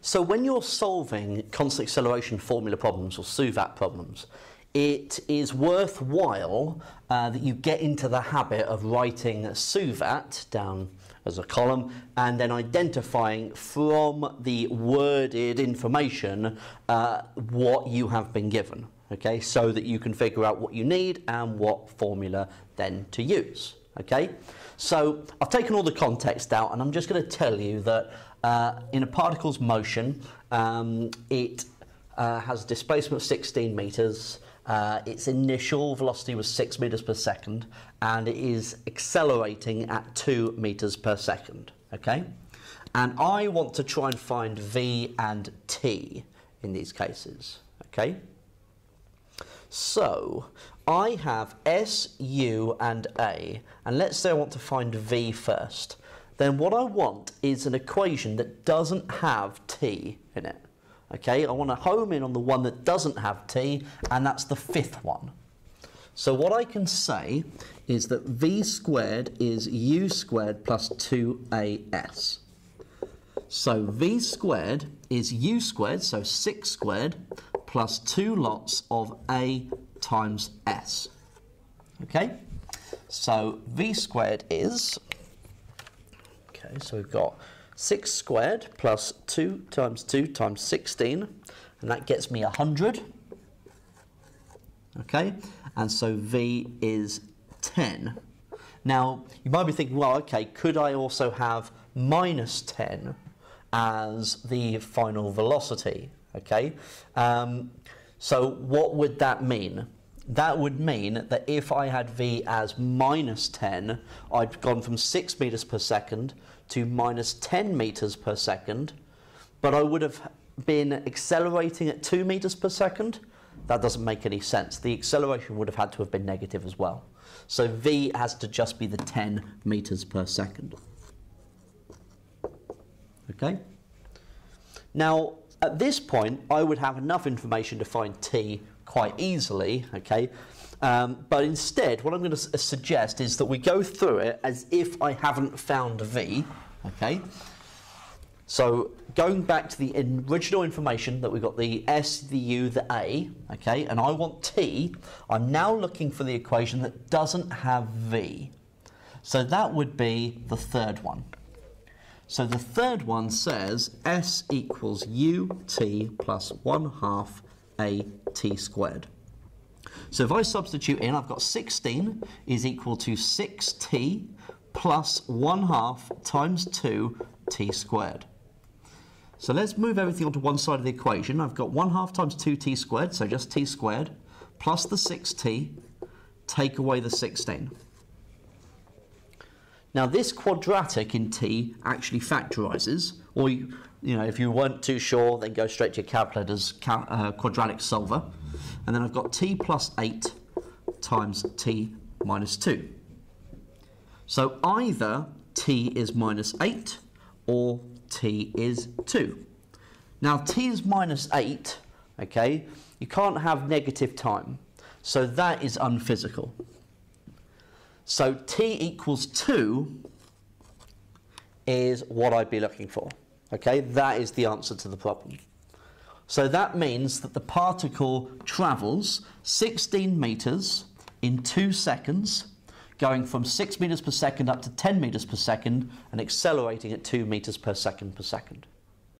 So when you're solving constant acceleration formula problems or SUVAT problems, it is worthwhile uh, that you get into the habit of writing SUVAT down as a column and then identifying from the worded information uh, what you have been given okay? So that you can figure out what you need and what formula then to use okay so I've taken all the context out and I'm just going to tell you that uh, in a particle's motion um, it uh, has displacement of 16 meters uh, its initial velocity was 6 meters per second and it is accelerating at 2 meters per second. Okay? And I want to try and find v and t in these cases. Okay? So, I have S, U, and A, and let's say I want to find V first. Then what I want is an equation that doesn't have T in it. Okay, I want to home in on the one that doesn't have t, and that's the fifth one. So what I can say is that v squared is u squared plus 2as. So v squared is u squared, so 6 squared, plus 2 lots of a times s. Okay, so v squared is, okay, so we've got 6 squared plus 2 times 2 times 16, and that gets me 100. Okay, and so V is 10. Now, you might be thinking, well, okay, could I also have minus 10 as the final velocity? Okay, um, so what would that mean? That would mean that if I had V as minus 10, I'd gone from 6 meters per second to minus 10 meters per second, but I would have been accelerating at 2 meters per second. That doesn't make any sense. The acceleration would have had to have been negative as well. So v has to just be the 10 meters per second. Okay? Now, at this point, I would have enough information to find t quite easily, okay? Um, but instead, what I'm going to suggest is that we go through it as if I haven't found V, okay? So going back to the original information that we got the S, the U, the A, okay, and I want T, I'm now looking for the equation that doesn't have V. So that would be the third one. So the third one says S equals UT plus 1 half AT squared. So if I substitute in, I've got 16 is equal to 6t plus 1 half times 2t squared. So let's move everything onto one side of the equation. I've got 1 half times 2t squared, so just t squared, plus the 6t, take away the 16. Now this quadratic in t actually factorizes, or you, you know, if you weren't too sure, then go straight to your calculator's uh, quadratic solver. And then I've got t plus 8 times t minus 2. So either t is minus 8 or t is 2. Now t is minus 8, okay, you can't have negative time. So that is unphysical. So t equals 2 is what I'd be looking for. Okay, that is the answer to the problem. So that means that the particle travels 16 meters in two seconds, going from 6 meters per second up to 10 meters per second and accelerating at 2 meters per second per second.